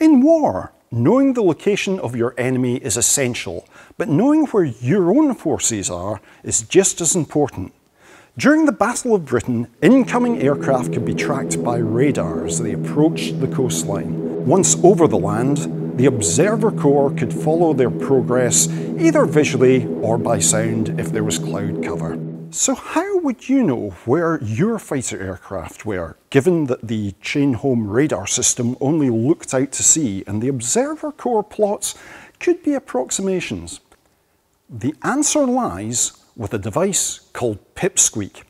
In war, knowing the location of your enemy is essential, but knowing where your own forces are is just as important. During the Battle of Britain, incoming aircraft could be tracked by radar as they approached the coastline. Once over the land, the Observer Corps could follow their progress either visually or by sound if there was cloud cover. So how would you know where your fighter aircraft were, given that the chain home radar system only looked out to sea and the observer corps plots could be approximations? The answer lies with a device called Pipsqueak.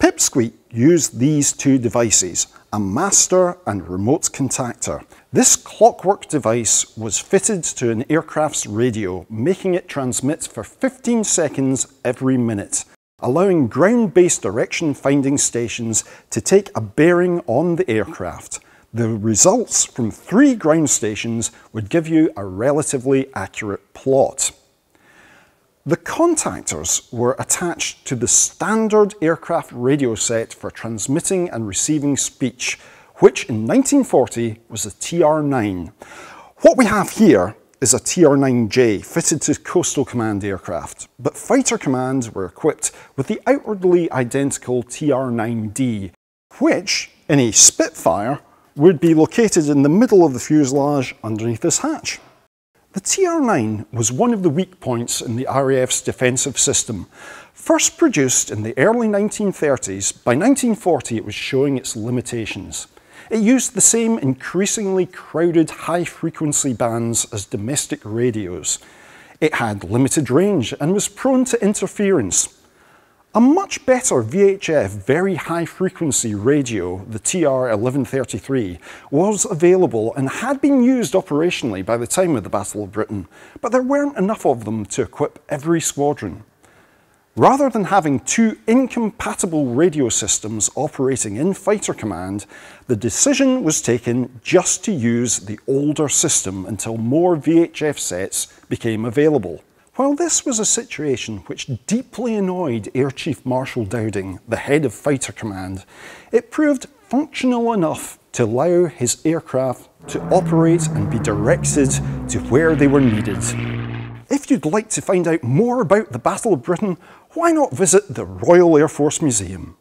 Pipsqueak used these two devices, a master and remote contactor. This clockwork device was fitted to an aircraft's radio, making it transmit for 15 seconds every minute allowing ground-based direction finding stations to take a bearing on the aircraft. The results from three ground stations would give you a relatively accurate plot. The contactors were attached to the standard aircraft radio set for transmitting and receiving speech, which in 1940 was a TR-9. What we have here is a TR-9J fitted to Coastal Command aircraft, but Fighter Commands were equipped with the outwardly identical TR-9D, which, in a Spitfire, would be located in the middle of the fuselage underneath this hatch. The TR-9 was one of the weak points in the RAF's defensive system. First produced in the early 1930s, by 1940 it was showing its limitations. It used the same increasingly crowded high-frequency bands as domestic radios. It had limited range and was prone to interference. A much better VHF very high frequency radio, the TR-1133, was available and had been used operationally by the time of the Battle of Britain, but there weren't enough of them to equip every squadron. Rather than having two incompatible radio systems operating in Fighter Command, the decision was taken just to use the older system until more VHF sets became available. While this was a situation which deeply annoyed Air Chief Marshal Dowding, the head of Fighter Command, it proved functional enough to allow his aircraft to operate and be directed to where they were needed. If you'd like to find out more about the Battle of Britain, why not visit the Royal Air Force Museum?